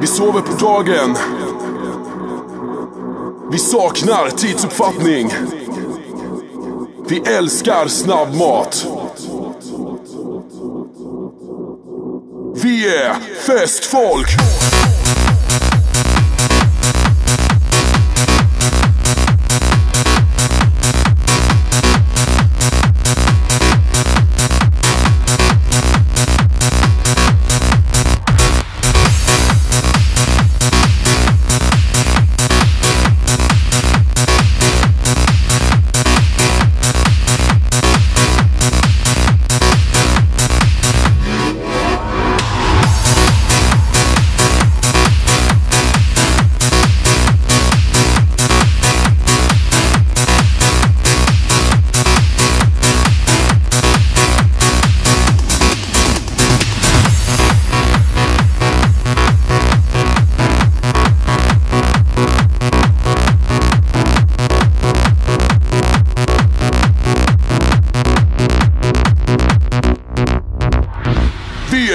Vi sover på dagen. Vi saknar tidsuppfattning. Vi älskar snabbmat. Vi är festfolk.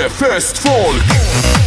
First Folk.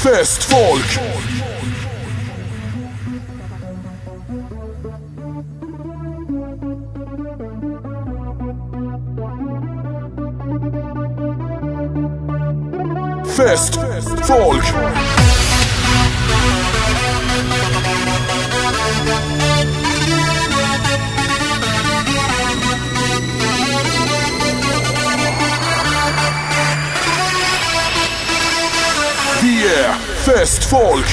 Fest folk. Fest, folk. Yeah, Festfolk!